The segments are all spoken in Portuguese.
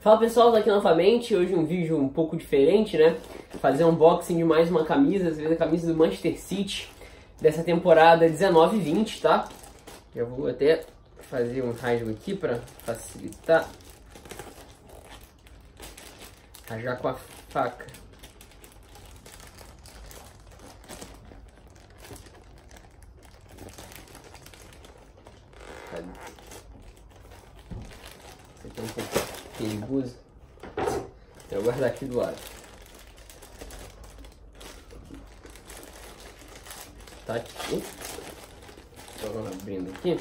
Fala pessoal, aqui novamente, hoje um vídeo um pouco diferente, né? Fazer um unboxing de mais uma camisa, essa vez a camisa do Manchester City, dessa temporada 19-20, tá? Eu vou até fazer um rasgo aqui para facilitar. Rasgar com a faca. Esse aqui é um pouco perigoso. Eu vou guardar aqui do lado. Tá aqui. Só abrindo aqui.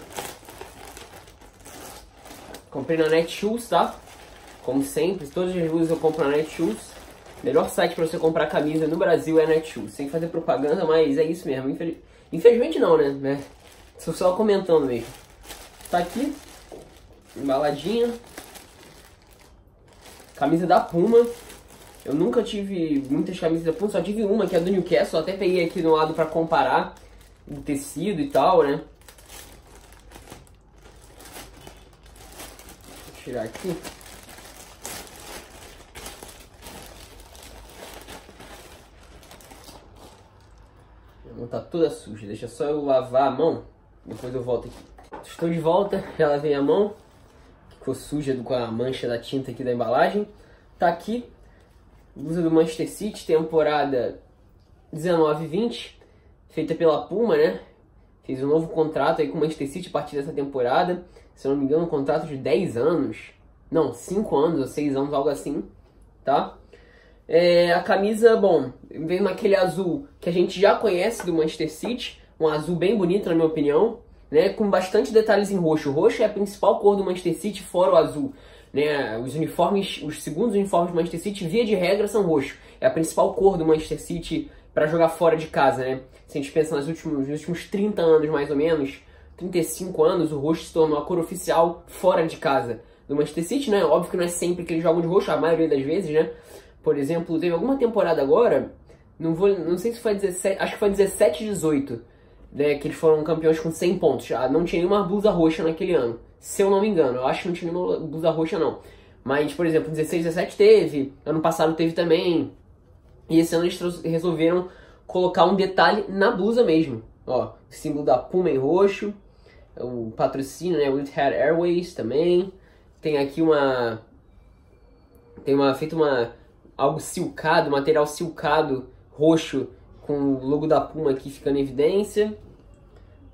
Comprei na Netshoes, tá? Como sempre, todas as luzes eu compro na Netshoes. Melhor site para você comprar camisa no Brasil é Netshoes. Sem fazer propaganda, mas é isso mesmo. Infeliz... Infelizmente não, né? Estou só comentando mesmo. Tá aqui. Embaladinha. Camisa da Puma. Eu nunca tive muitas camisas da Puma, só tive uma que é do Newcastle. Até peguei aqui no lado para comparar o tecido e tal, né? Vou tirar aqui. A mão tá toda suja, deixa só eu lavar a mão, depois eu volto aqui. Estou de volta, já lavei a mão ficou suja com a mancha da tinta aqui da embalagem. Tá aqui, blusa do Manchester City, temporada 19-20, feita pela Puma, né? Fez um novo contrato aí com o Manchester City a partir dessa temporada. Se eu não me engano, um contrato de 10 anos. Não, 5 anos ou 6 anos, algo assim, tá? É, a camisa, bom, vem naquele azul que a gente já conhece do Manchester City, um azul bem bonito na minha opinião né, com bastante detalhes em roxo. O roxo é a principal cor do Manchester City, fora o azul. Né? Os uniformes, os segundos uniformes do Manchester City, via de regra, são roxo. É a principal cor do Manchester City para jogar fora de casa, né? Se a gente pensa nos últimos, nos últimos 30 anos, mais ou menos, 35 anos, o roxo se tornou a cor oficial fora de casa do Manchester City, né? Óbvio que não é sempre que eles jogam de roxo, a maioria das vezes, né? Por exemplo, teve alguma temporada agora, não vou, não sei se foi 17, acho que foi 17, 18, né, que eles foram campeões com 100 pontos. Ah, não tinha nenhuma blusa roxa naquele ano, se eu não me engano. Eu acho que não tinha nenhuma blusa roxa, não. Mas, por exemplo, 16, 17 teve, ano passado teve também. E esse ano eles resolveram colocar um detalhe na blusa mesmo. Ó, o símbolo da Puma em roxo, o patrocínio, né, Head Airways também. Tem aqui uma... Tem uma... feito uma... algo silcado, material silcado roxo com o logo da Puma aqui ficando em evidência.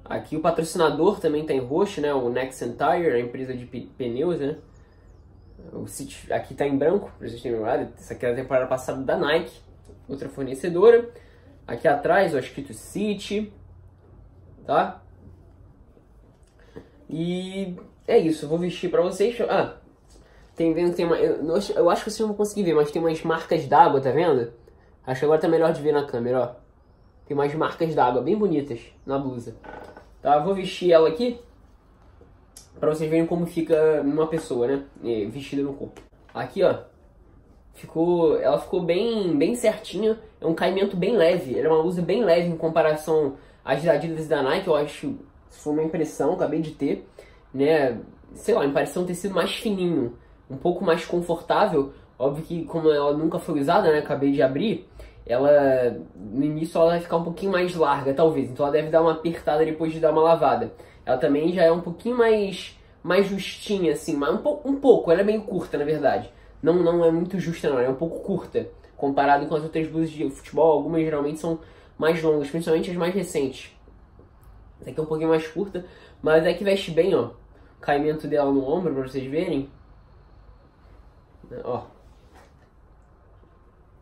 Aqui o patrocinador também está em roxo, né? O Nexen Tire, a empresa de pneus, né? O City, aqui está em branco, para vocês terem olhado. Essa aqui é a temporada passada da Nike, outra fornecedora. Aqui atrás, ó, escrito City, tá? E é isso, vou vestir para vocês. Ah, tem vendo tem uma, eu, eu acho que vocês não vão conseguir ver, mas tem umas marcas d'água, tá vendo? Acho que agora tá melhor de ver na câmera, ó. Tem umas marcas d'água bem bonitas na blusa. Tá, vou vestir ela aqui para vocês verem como fica numa pessoa, né? Vestida no corpo. Aqui, ó. Ficou, ela ficou bem, bem certinha. É um caimento bem leve. Ela é uma blusa bem leve em comparação às da Adidas da Nike. Eu acho, foi uma impressão, acabei de ter, né? Sei lá, me pareceu um tecido mais fininho, um pouco mais confortável. Óbvio que como ela nunca foi usada, né? Acabei de abrir ela no início ela vai ficar um pouquinho mais larga, talvez. Então ela deve dar uma apertada depois de dar uma lavada. Ela também já é um pouquinho mais mais justinha assim, mas um, po um pouco, ela é bem curta, na verdade. Não não é muito justa não, é um pouco curta comparado com as outras blusas de futebol, algumas geralmente são mais longas, principalmente as mais recentes. Essa aqui é um pouquinho mais curta, mas é que veste bem, ó. O caimento dela no ombro, pra vocês verem. Ó,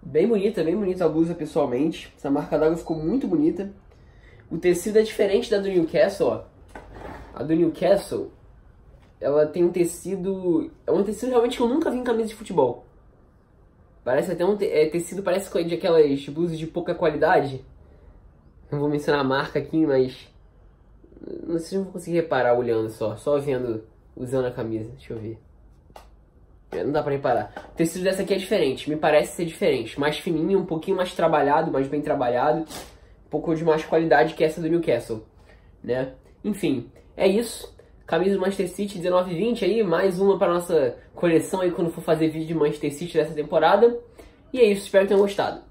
Bem bonita, bem bonita a blusa pessoalmente. Essa marca d'água ficou muito bonita. O tecido é diferente da do Newcastle, ó. A do Newcastle, ela tem um tecido... É um tecido realmente que eu nunca vi em camisa de futebol. Parece até um te... é, tecido, parece de aquelas blusas de pouca qualidade. Não vou mencionar a marca aqui, mas... Vocês não vão conseguir reparar olhando só, só vendo, usando a camisa. Deixa eu ver. É, não dá pra reparar. O tecido dessa aqui é diferente, me parece ser diferente. Mais fininho, um pouquinho mais trabalhado, mais bem trabalhado. Um pouco de mais qualidade que essa do Newcastle, né? Enfim, é isso. Camisa do Manchester City 1920 aí, mais uma para nossa coleção aí quando for fazer vídeo de Manchester City dessa temporada. E é isso, espero que tenham gostado.